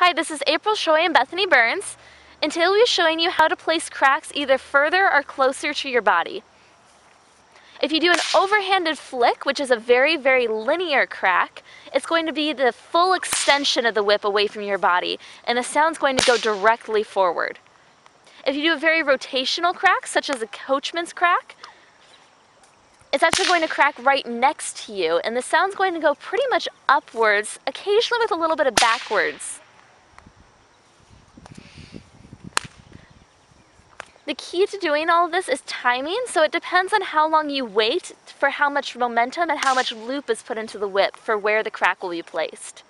Hi, this is April Choi and Bethany Burns, and today we'll be showing you how to place cracks either further or closer to your body. If you do an overhanded flick, which is a very, very linear crack, it's going to be the full extension of the whip away from your body, and the sound's going to go directly forward. If you do a very rotational crack, such as a coachman's crack, it's actually going to crack right next to you, and the sound's going to go pretty much upwards, occasionally with a little bit of backwards. The key to doing all of this is timing, so it depends on how long you wait for how much momentum and how much loop is put into the whip for where the crack will be placed.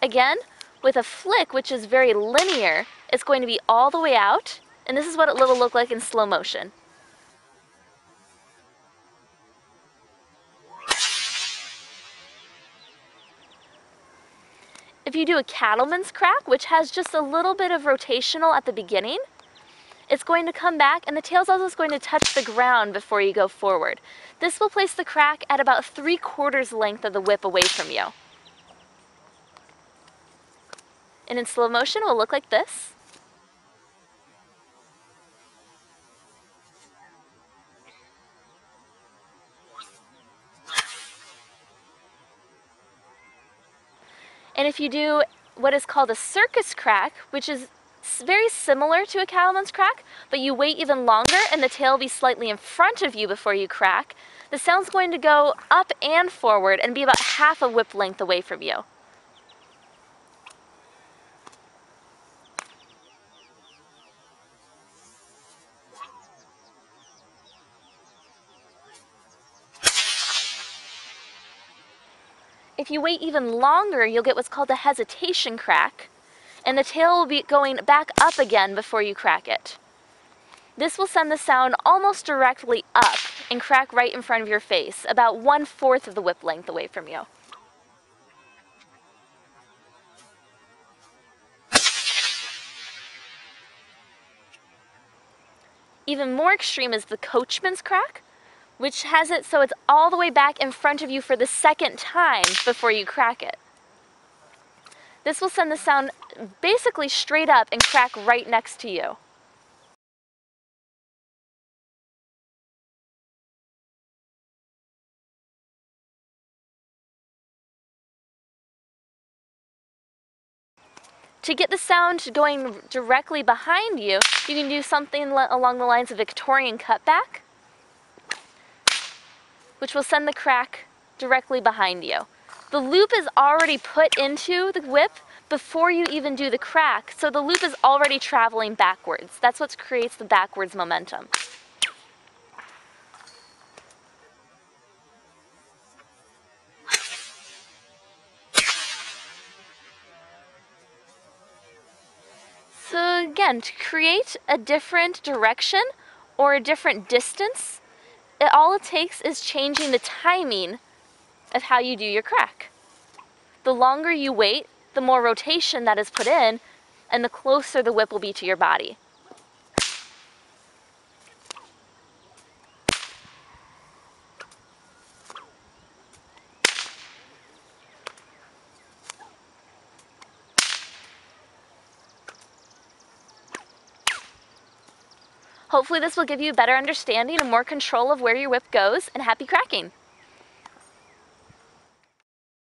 Again, with a flick, which is very linear, it's going to be all the way out, and this is what it will look like in slow motion. If you do a cattleman's crack, which has just a little bit of rotational at the beginning, it's going to come back and the tail's also going to touch the ground before you go forward. This will place the crack at about three quarters length of the whip away from you. And in slow motion, it will look like this. And if you do what is called a circus crack, which is very similar to a cattleman's crack, but you wait even longer and the tail will be slightly in front of you before you crack, the sound's going to go up and forward and be about half a whip length away from you. If you wait even longer, you'll get what's called a hesitation crack, and the tail will be going back up again before you crack it. This will send the sound almost directly up and crack right in front of your face, about one-fourth of the whip length away from you. Even more extreme is the coachman's crack, which has it so it's all the way back in front of you for the second time before you crack it. This will send the sound basically straight up and crack right next to you. To get the sound going directly behind you, you can do something along the lines of Victorian cutback which will send the crack directly behind you. The loop is already put into the whip before you even do the crack, so the loop is already traveling backwards. That's what creates the backwards momentum. So again, to create a different direction or a different distance it, all it takes is changing the timing of how you do your crack. The longer you wait, the more rotation that is put in, and the closer the whip will be to your body. Hopefully this will give you a better understanding and more control of where your whip goes, and happy cracking!